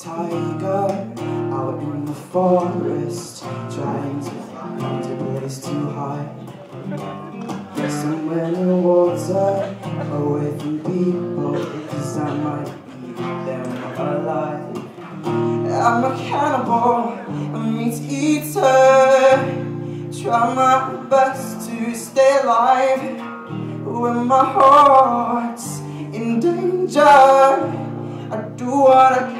tiger out in the forest Trying to find a place to hide. Somewhere in the water, away from people Cause I might eat them alive. I'm a cannibal, a meat eater. Try my best to stay alive When my heart's in danger. I do what I can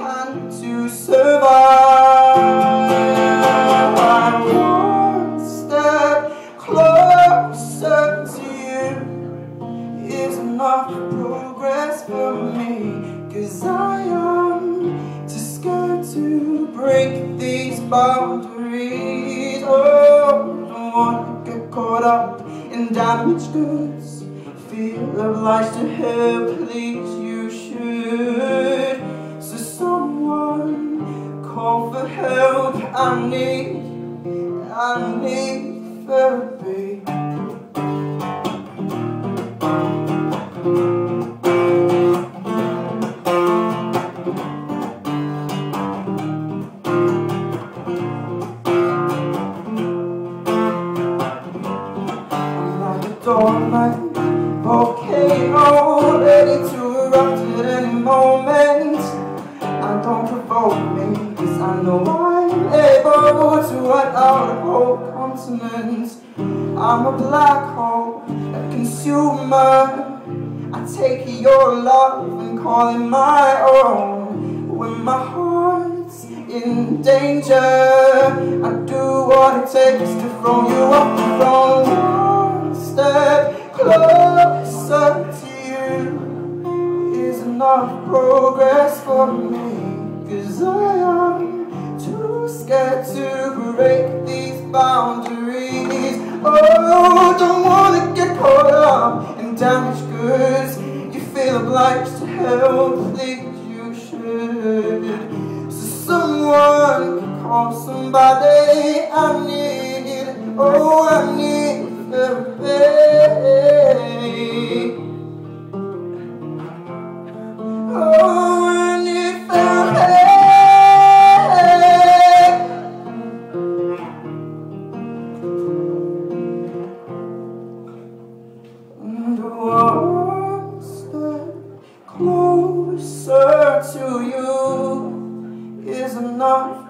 boundaries. Oh, don't wanna get caught up in damaged goods. Feel obliged to help, please, you should. So someone call for help. I need, I need therapy. Dormant volcano ready to erupt at any moment. I don't provoke me, cause I know I'm able to wipe out whole continent. I'm a black hole, a consumer. I take your love and call it my own. When my heart's in danger, I do what it takes to throw you off the one enough progress for me, cause I am too scared to break these boundaries. Oh, don't wanna get caught up in damaged goods. You feel obliged to help, please you should. So someone call somebody. I need, oh, I need therapy.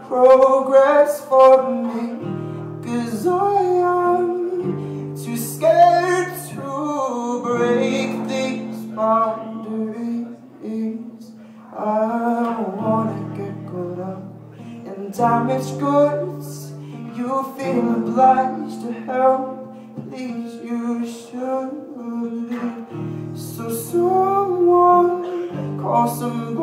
Progress for me. Cause I am too scared to break these boundaries. I wanna get caught up in damaged goods. You feel obliged to help. Please, you should. So someone call some